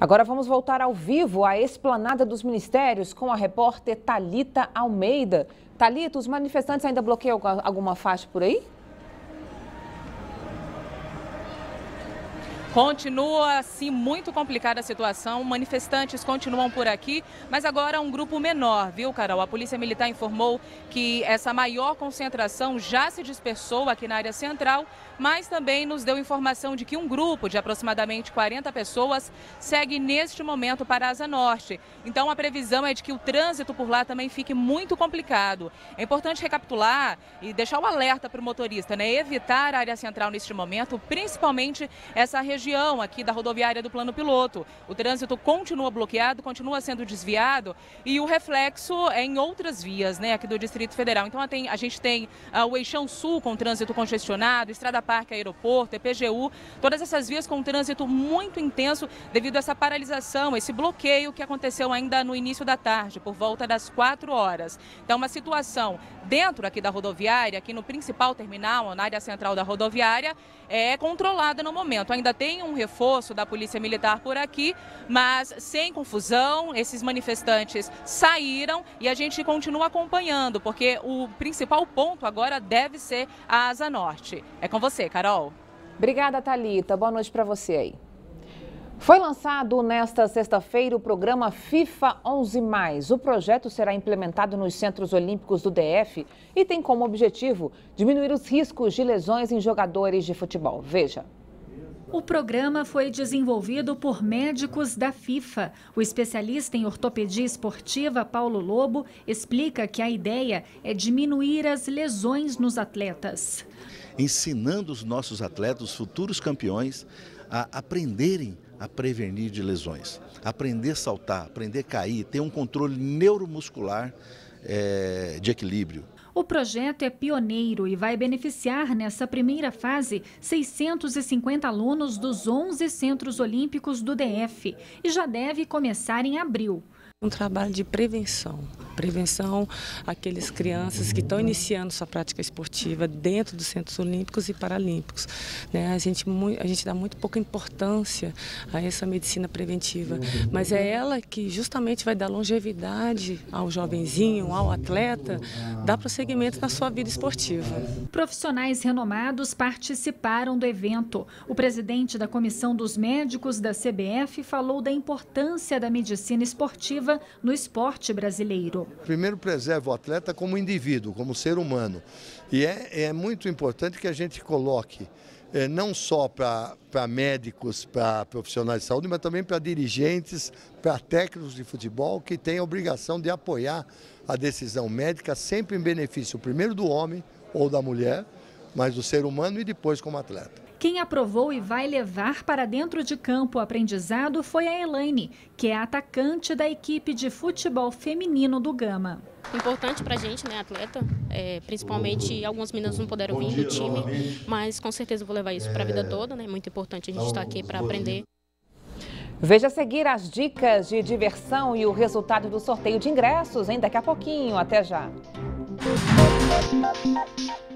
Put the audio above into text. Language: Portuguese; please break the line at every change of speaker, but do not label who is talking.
Agora vamos voltar ao vivo à Esplanada dos Ministérios com a repórter Talita Almeida. Talita, os manifestantes ainda bloqueiam alguma faixa por aí?
Continua assim muito complicada a situação, manifestantes continuam por aqui, mas agora um grupo menor, viu, Carol? A Polícia Militar informou que essa maior concentração já se dispersou aqui na área central, mas também nos deu informação de que um grupo de aproximadamente 40 pessoas segue neste momento para a Asa Norte. Então a previsão é de que o trânsito por lá também fique muito complicado. É importante recapitular e deixar o alerta para o motorista, né? Evitar a área central neste momento, principalmente essa região região aqui da rodoviária do Plano Piloto. O trânsito continua bloqueado, continua sendo desviado e o reflexo é em outras vias, né, aqui do Distrito Federal. Então a gente tem uh, o Eixão Sul com trânsito congestionado, Estrada Parque Aeroporto, EPGU, todas essas vias com trânsito muito intenso devido a essa paralisação, esse bloqueio que aconteceu ainda no início da tarde, por volta das 4 horas. Então uma situação dentro aqui da rodoviária, aqui no principal terminal, na área central da rodoviária, é controlada no momento. Ainda tem um reforço da Polícia Militar por aqui, mas sem confusão, esses manifestantes saíram e a gente continua acompanhando, porque o principal ponto agora deve ser a Asa Norte. É com você, Carol.
Obrigada, Talita. Boa noite para você aí. Foi lançado nesta sexta-feira o programa FIFA 11+. O projeto será implementado nos Centros Olímpicos do DF e tem como objetivo diminuir os riscos de lesões em jogadores de futebol. Veja.
O programa foi desenvolvido por médicos da FIFA. O especialista em ortopedia esportiva, Paulo Lobo, explica que a ideia é diminuir as lesões nos atletas.
Ensinando os nossos atletas, os futuros campeões, a aprenderem a prevenir de lesões. Aprender a saltar, aprender a cair, ter um controle neuromuscular é, de equilíbrio.
O projeto é pioneiro e vai beneficiar, nessa primeira fase, 650 alunos dos 11 Centros Olímpicos do DF e já deve começar em abril.
Um trabalho de prevenção, prevenção àqueles crianças que estão iniciando sua prática esportiva dentro dos Centros Olímpicos e Paralímpicos. Né? A, gente, a gente dá muito pouca importância a essa medicina preventiva, mas é ela que justamente vai dar longevidade ao jovenzinho, ao atleta, dar prosseguimento na sua vida esportiva.
Profissionais renomados participaram do evento. O presidente da Comissão dos Médicos da CBF falou da importância da medicina esportiva no esporte brasileiro.
Primeiro, preserva o atleta como indivíduo, como ser humano. E é, é muito importante que a gente coloque é, não só para médicos, para profissionais de saúde, mas também para dirigentes, para técnicos de futebol que têm a obrigação de apoiar a decisão médica sempre em benefício primeiro do homem ou da mulher, mas do ser humano e depois como atleta.
Quem aprovou e vai levar para dentro de campo o aprendizado foi a Elaine, que é atacante da equipe de futebol feminino do Gama.
Importante para a gente, né, atleta, é, principalmente algumas meninas não puderam vir do time, mas com certeza vou levar isso para a vida toda, né, muito importante a gente estar tá aqui para aprender.
Veja a seguir as dicas de diversão e o resultado do sorteio de ingressos, hein? Daqui a pouquinho, até já. Música